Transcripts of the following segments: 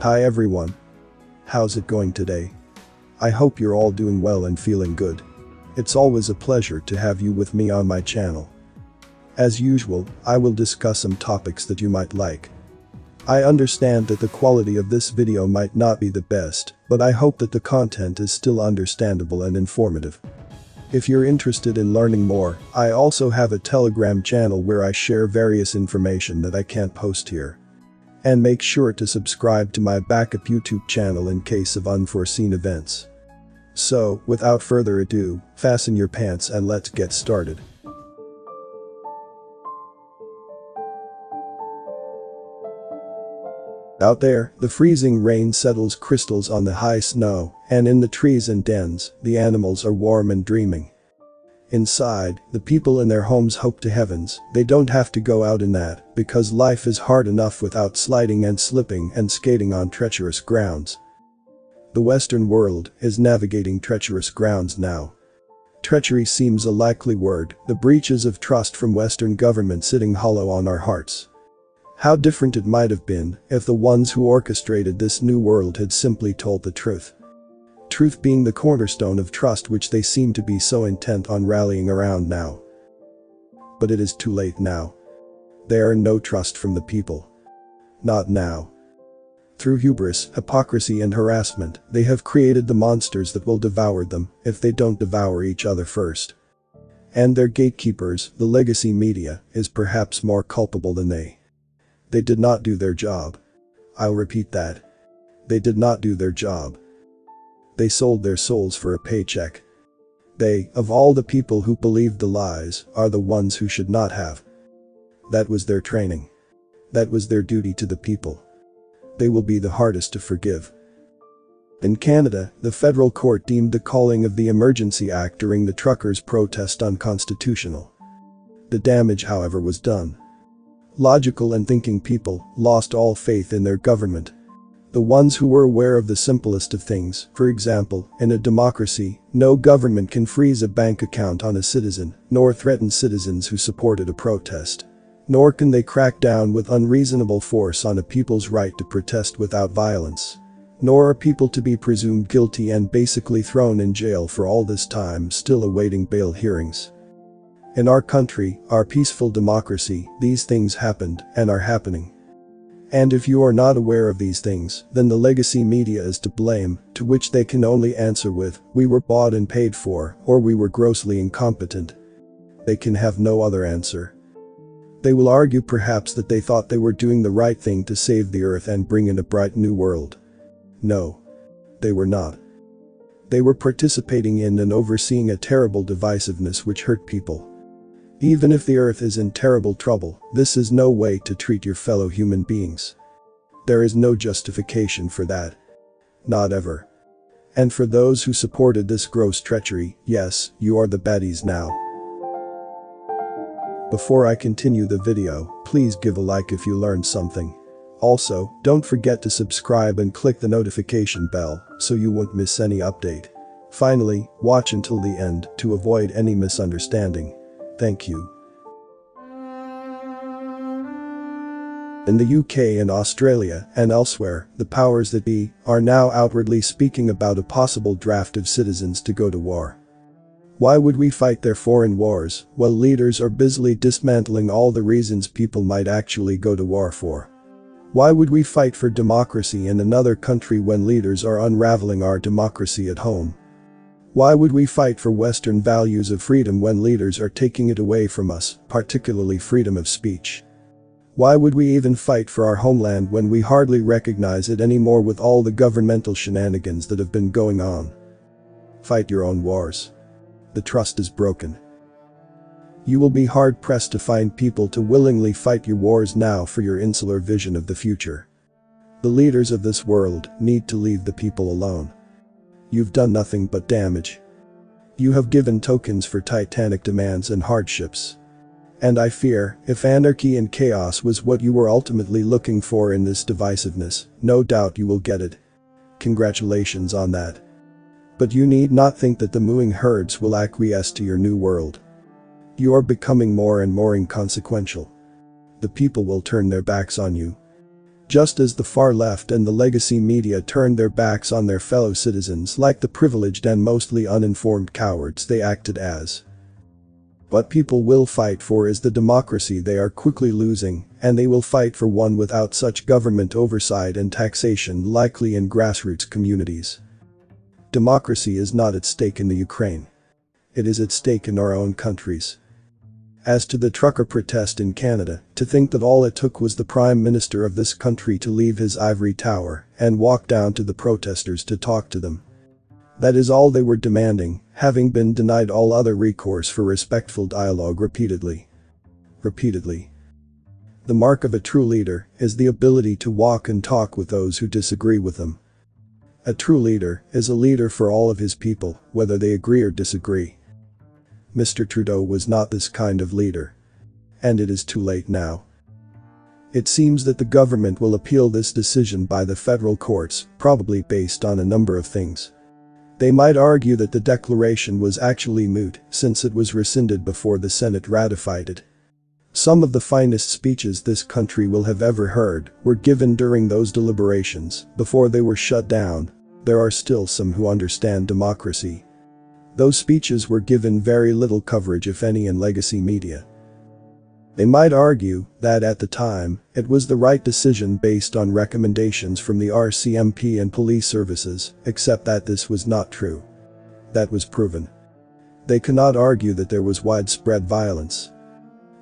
Hi everyone. How's it going today? I hope you're all doing well and feeling good. It's always a pleasure to have you with me on my channel. As usual, I will discuss some topics that you might like. I understand that the quality of this video might not be the best, but I hope that the content is still understandable and informative. If you're interested in learning more, I also have a telegram channel where I share various information that I can't post here. And make sure to subscribe to my backup YouTube channel in case of unforeseen events. So, without further ado, fasten your pants and let's get started. Out there, the freezing rain settles crystals on the high snow, and in the trees and dens, the animals are warm and dreaming. Inside, the people in their homes hope to heavens they don't have to go out in that because life is hard enough without sliding and slipping and skating on treacherous grounds. The Western world is navigating treacherous grounds now. Treachery seems a likely word, the breaches of trust from Western government sitting hollow on our hearts. How different it might have been if the ones who orchestrated this new world had simply told the truth. Truth being the cornerstone of trust which they seem to be so intent on rallying around now. But it is too late now. There are no trust from the people. Not now. Through hubris, hypocrisy and harassment, they have created the monsters that will devour them if they don't devour each other first. And their gatekeepers, the legacy media, is perhaps more culpable than they. They did not do their job. I'll repeat that. They did not do their job. They sold their souls for a paycheck. They, of all the people who believed the lies, are the ones who should not have. That was their training. That was their duty to the people. They will be the hardest to forgive. In Canada, the federal court deemed the calling of the Emergency Act during the truckers' protest unconstitutional. The damage however was done. Logical and thinking people lost all faith in their government. The ones who were aware of the simplest of things, for example, in a democracy, no government can freeze a bank account on a citizen, nor threaten citizens who supported a protest. Nor can they crack down with unreasonable force on a people's right to protest without violence. Nor are people to be presumed guilty and basically thrown in jail for all this time still awaiting bail hearings. In our country, our peaceful democracy, these things happened and are happening. And if you are not aware of these things, then the legacy media is to blame, to which they can only answer with, we were bought and paid for, or we were grossly incompetent. They can have no other answer. They will argue perhaps that they thought they were doing the right thing to save the earth and bring in a bright new world. No. They were not. They were participating in and overseeing a terrible divisiveness which hurt people. Even if the earth is in terrible trouble, this is no way to treat your fellow human beings. There is no justification for that. Not ever. And for those who supported this gross treachery, yes, you are the baddies now. Before I continue the video, please give a like if you learned something. Also, don't forget to subscribe and click the notification bell so you won't miss any update. Finally, watch until the end to avoid any misunderstanding. Thank you. In the UK and Australia and elsewhere, the powers that be are now outwardly speaking about a possible draft of citizens to go to war. Why would we fight their foreign wars while leaders are busily dismantling all the reasons people might actually go to war for? Why would we fight for democracy in another country when leaders are unraveling our democracy at home? Why would we fight for Western values of freedom when leaders are taking it away from us, particularly freedom of speech? Why would we even fight for our homeland when we hardly recognize it anymore with all the governmental shenanigans that have been going on? Fight your own wars. The trust is broken. You will be hard pressed to find people to willingly fight your wars now for your insular vision of the future. The leaders of this world need to leave the people alone. You've done nothing but damage. You have given tokens for titanic demands and hardships. And I fear, if anarchy and chaos was what you were ultimately looking for in this divisiveness, no doubt you will get it. Congratulations on that. But you need not think that the mooing herds will acquiesce to your new world. You are becoming more and more inconsequential. The people will turn their backs on you. Just as the far left and the legacy media turned their backs on their fellow citizens like the privileged and mostly uninformed cowards they acted as. What people will fight for is the democracy they are quickly losing, and they will fight for one without such government oversight and taxation likely in grassroots communities. Democracy is not at stake in the Ukraine. It is at stake in our own countries. As to the trucker protest in Canada, to think that all it took was the Prime Minister of this country to leave his ivory tower and walk down to the protesters to talk to them. That is all they were demanding, having been denied all other recourse for respectful dialogue repeatedly. Repeatedly. The mark of a true leader is the ability to walk and talk with those who disagree with them. A true leader is a leader for all of his people, whether they agree or disagree. Mr. Trudeau was not this kind of leader. And it is too late now. It seems that the government will appeal this decision by the federal courts, probably based on a number of things. They might argue that the declaration was actually moot since it was rescinded before the Senate ratified it. Some of the finest speeches this country will have ever heard were given during those deliberations before they were shut down. There are still some who understand democracy those speeches were given very little coverage if any in legacy media. They might argue that at the time, it was the right decision based on recommendations from the RCMP and police services, except that this was not true. That was proven. They cannot argue that there was widespread violence.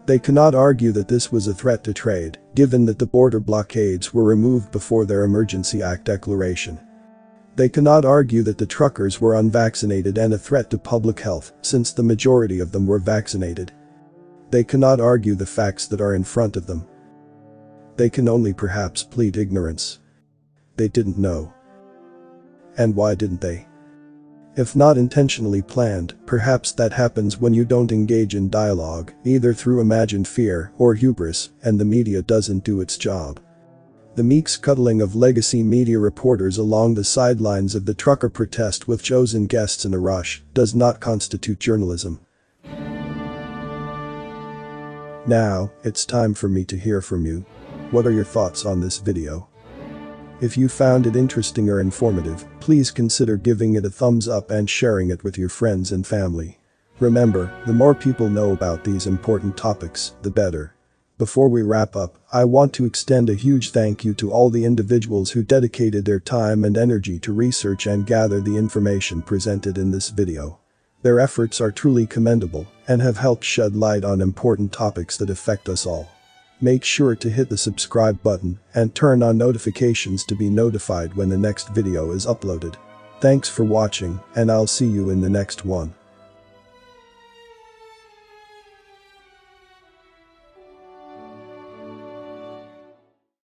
They cannot argue that this was a threat to trade, given that the border blockades were removed before their Emergency Act declaration. They cannot argue that the truckers were unvaccinated and a threat to public health, since the majority of them were vaccinated. They cannot argue the facts that are in front of them. They can only perhaps plead ignorance. They didn't know. And why didn't they? If not intentionally planned, perhaps that happens when you don't engage in dialogue, either through imagined fear or hubris, and the media doesn't do its job. The meek scuttling of legacy media reporters along the sidelines of the trucker protest with chosen guests in a rush does not constitute journalism. Now, it's time for me to hear from you. What are your thoughts on this video? If you found it interesting or informative, please consider giving it a thumbs up and sharing it with your friends and family. Remember, the more people know about these important topics, the better. Before we wrap up, I want to extend a huge thank you to all the individuals who dedicated their time and energy to research and gather the information presented in this video. Their efforts are truly commendable and have helped shed light on important topics that affect us all. Make sure to hit the subscribe button and turn on notifications to be notified when the next video is uploaded. Thanks for watching and I'll see you in the next one.